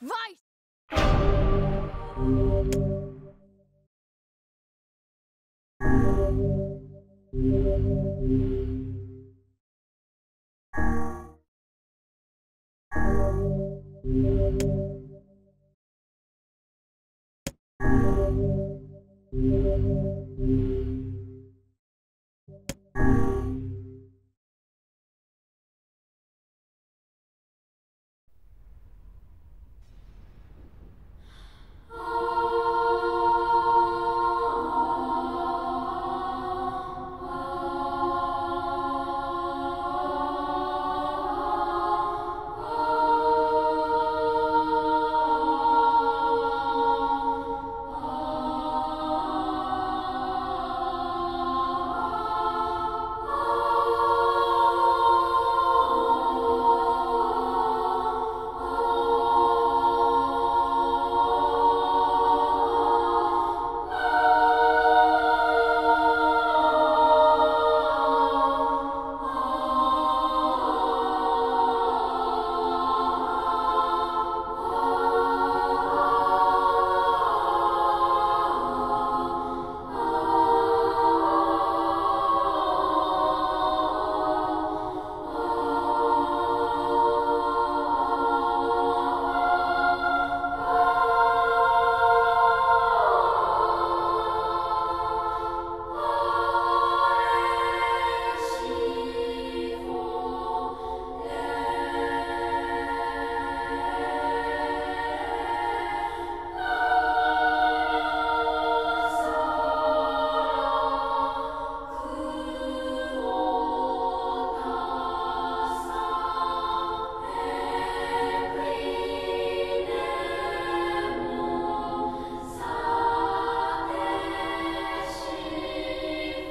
Vai!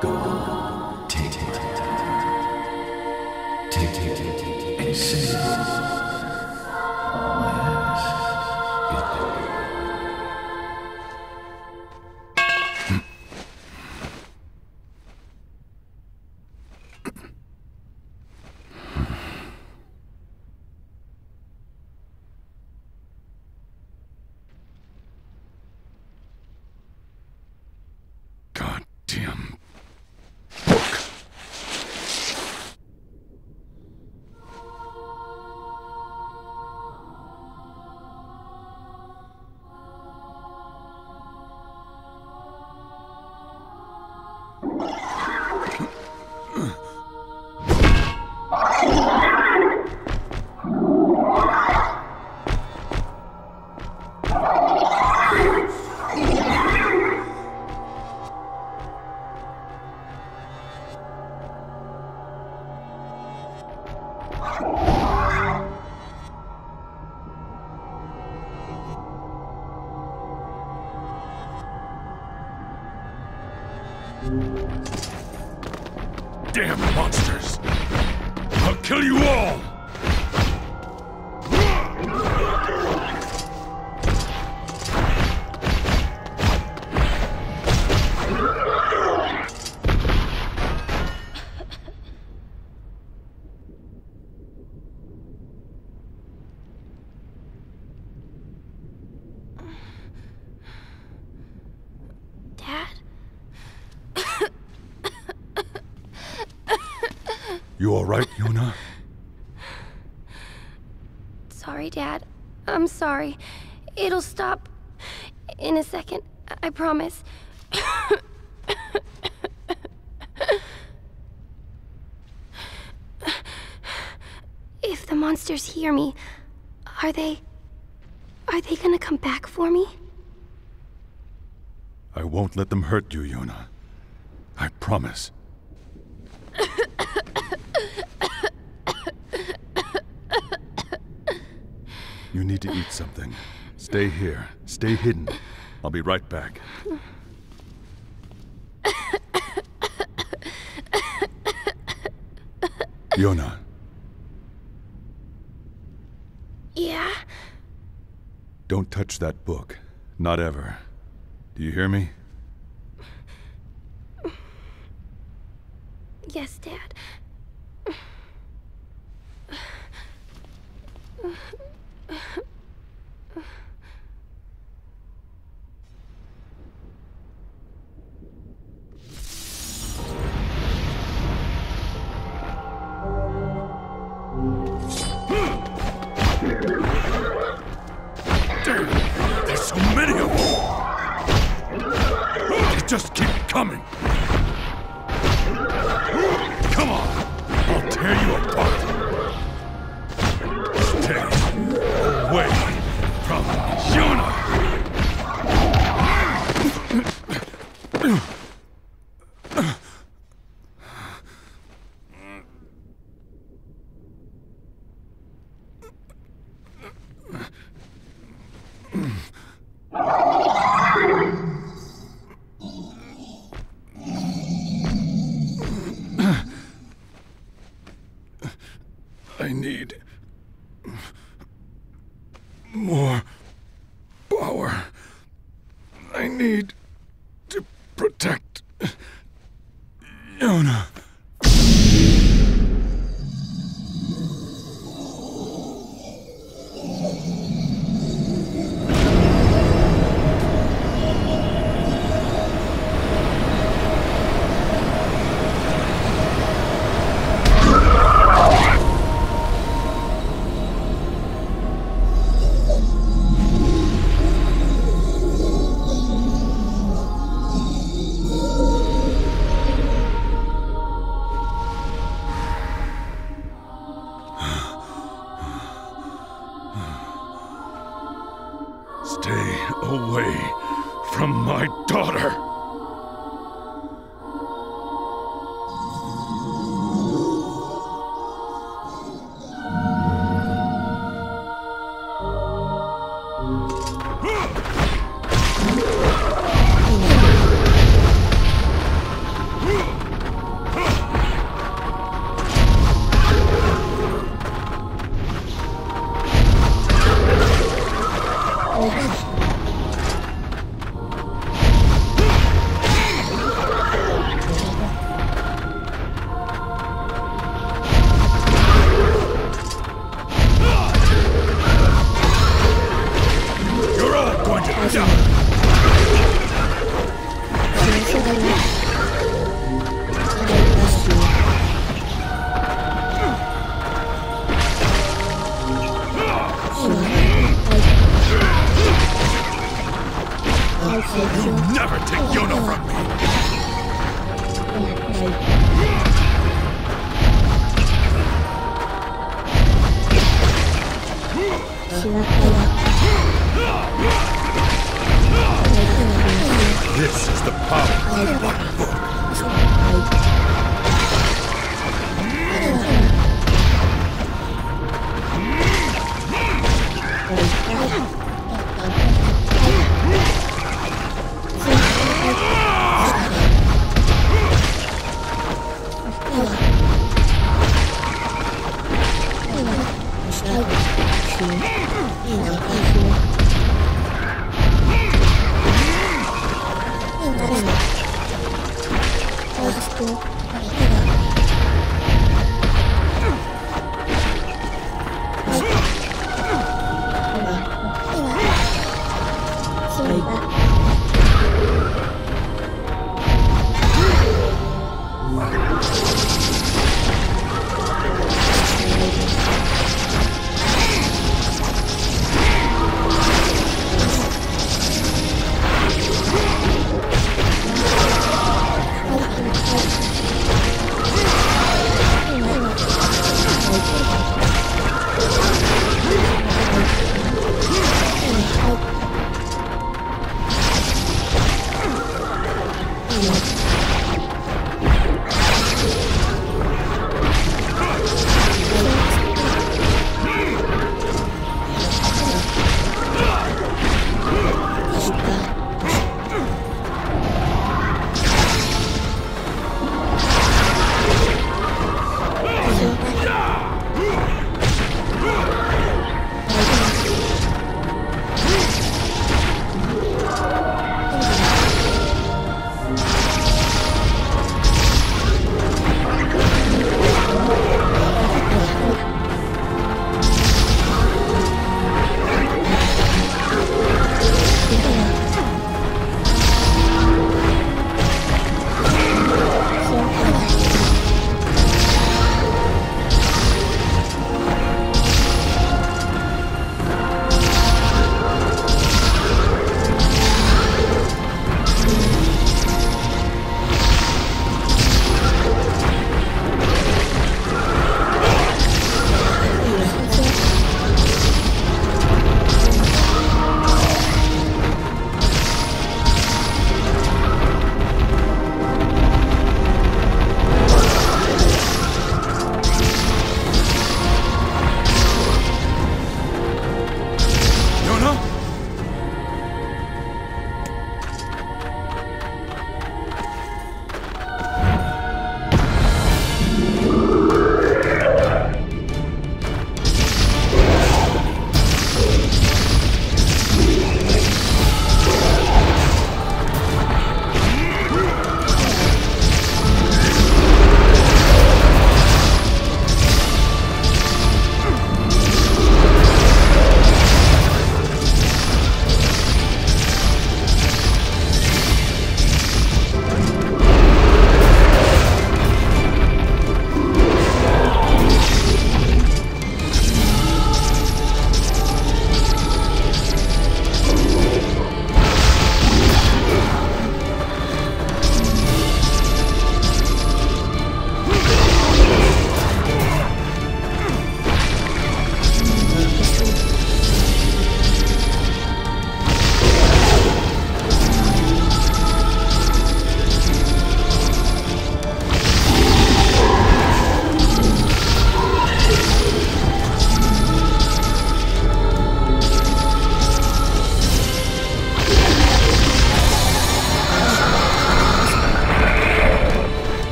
Go, take it. Take it and sing it. Sorry. It'll stop in a second. I promise. if the monsters hear me, are they. Are they gonna come back for me? I won't let them hurt you, Yonah. I promise. You need to eat something. Stay here. Stay hidden. I'll be right back. Yonah, Yeah? don't touch that book. Not ever. Do you hear me? Just keep coming! Come on! I'll tear you apart! I need... more... away from my daughter. Okay.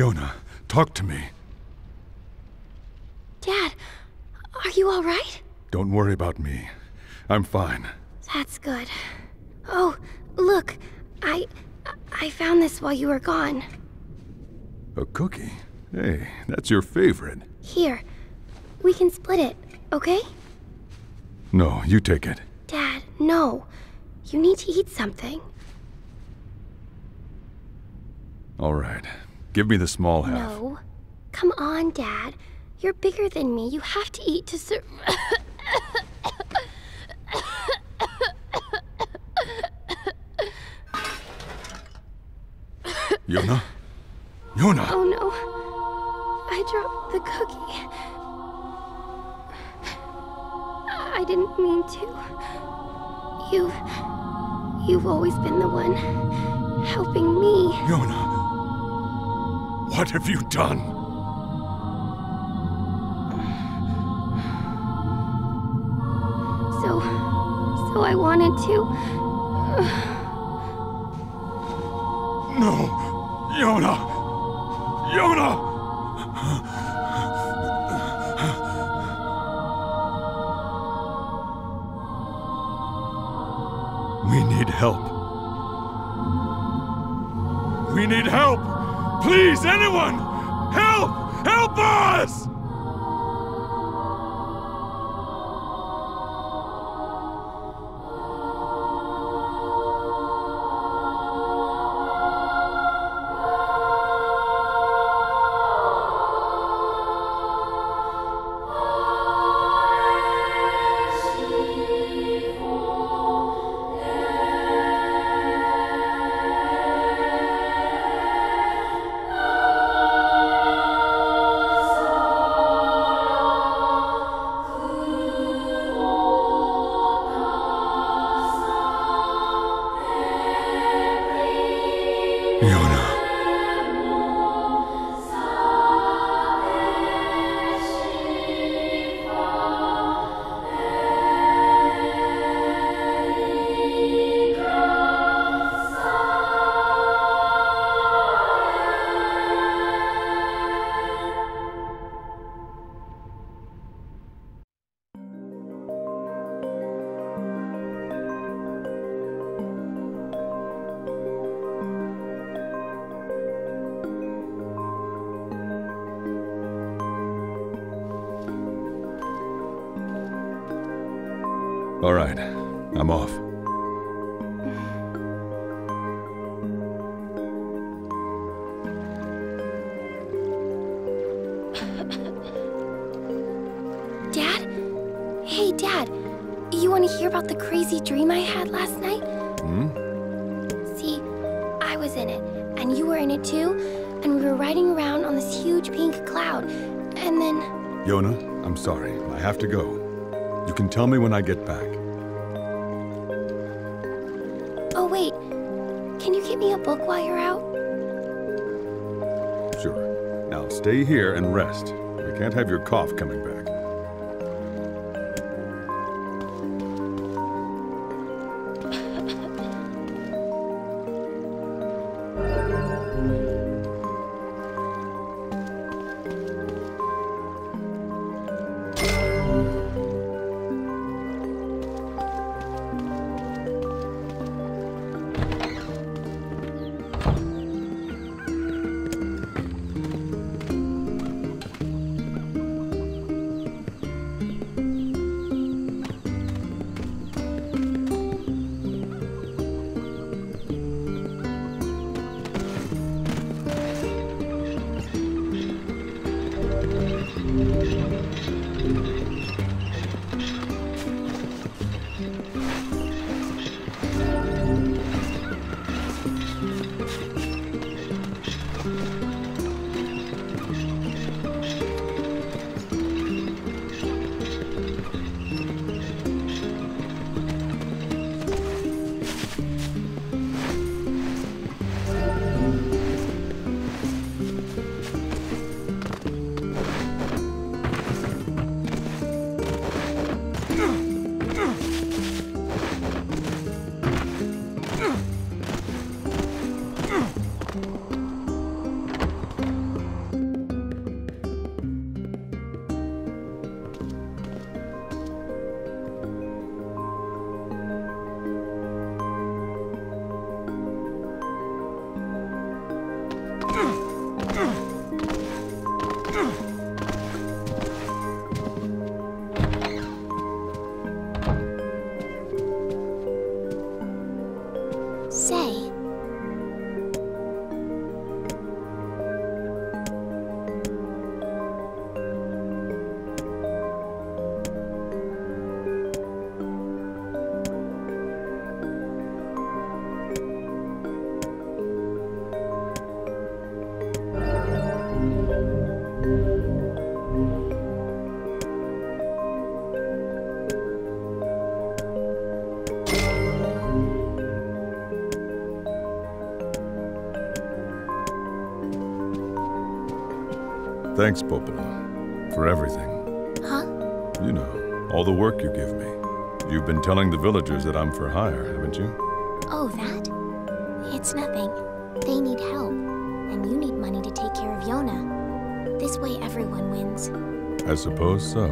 Yonah, talk to me. Dad, are you all right? Don't worry about me. I'm fine. That's good. Oh, look, I I found this while you were gone. A cookie? Hey, that's your favorite. Here, we can split it, okay? No, you take it. Dad, no. You need to eat something. All right. Give me the small half. No. Come on, Dad. You're bigger than me. You have to eat to sur- Yonah? Yonah! Oh no. I dropped the cookie. I didn't mean to. You've. You've always been the one helping me. Yonah! What have you done? So. So I wanted to. No! Yonah! Yonah! We need help. We need help! Please, anyone! Help! Help us! I'm off. Dad? Hey, Dad. You want to hear about the crazy dream I had last night? Hmm? See, I was in it, and you were in it too, and we were riding around on this huge pink cloud, and then. Yonah, I'm sorry. I have to go. You can tell me when I get back. Book while you're out? Sure. Now stay here and rest. We can't have your cough coming back. Thanks, Popola, for everything. Huh? You know, all the work you give me. You've been telling the villagers that I'm for hire, haven't you? Oh, that? It's nothing. They need help. And you need money to take care of Yonah. This way everyone wins. I suppose so.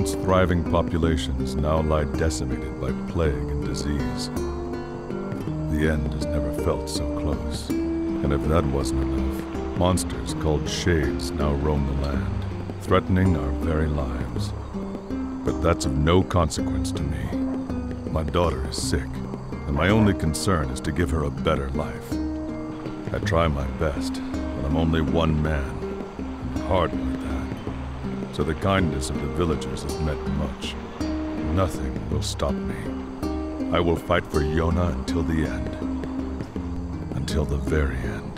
Once thriving populations now lie decimated by plague and disease. The end has never felt so close. And if that wasn't enough, monsters called shades now roam the land, threatening our very lives. But that's of no consequence to me. My daughter is sick, and my only concern is to give her a better life. I try my best, but I'm only one man, and hard that. So the kindness of the villagers has meant much. Nothing will stop me. I will fight for Yonah until the end. Until the very end.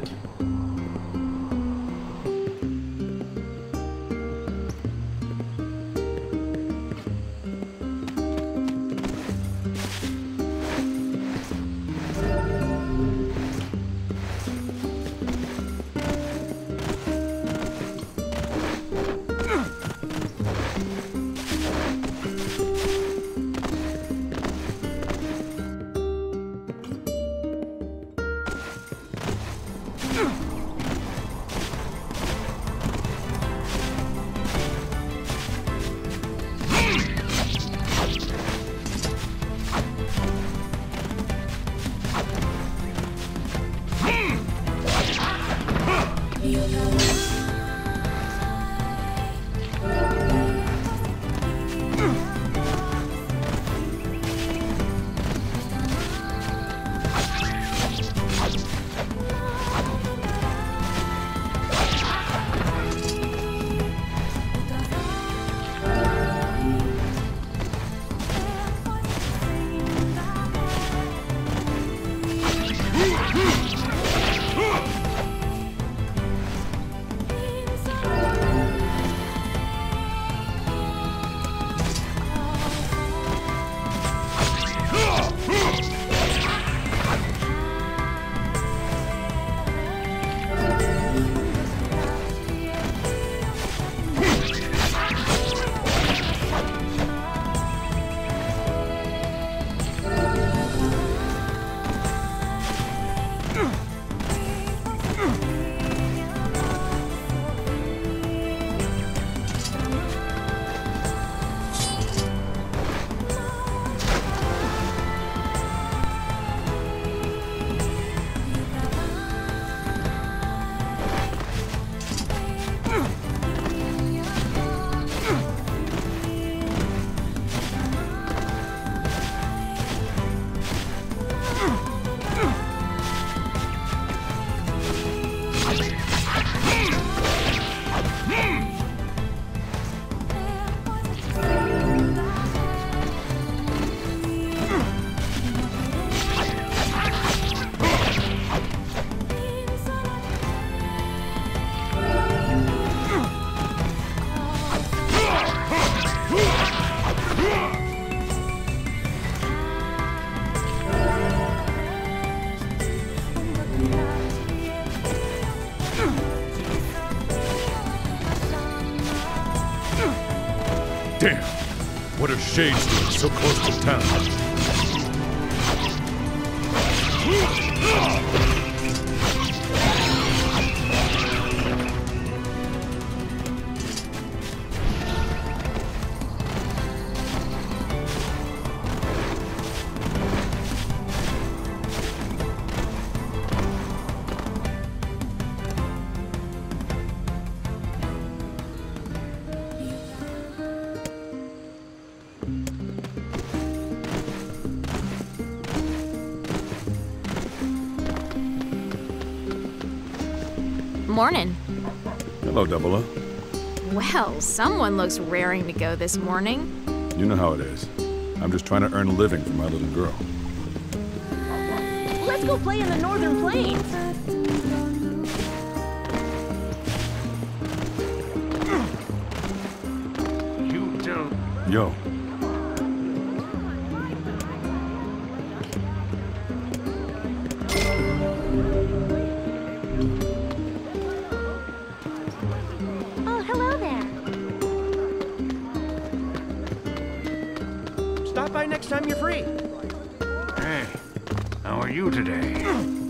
So close to town? Well, someone looks raring to go this morning. You know how it is. I'm just trying to earn a living for my little girl. Let's go play in the Northern Plains. You don't. Yo, next time you're free. Hey, how are you today?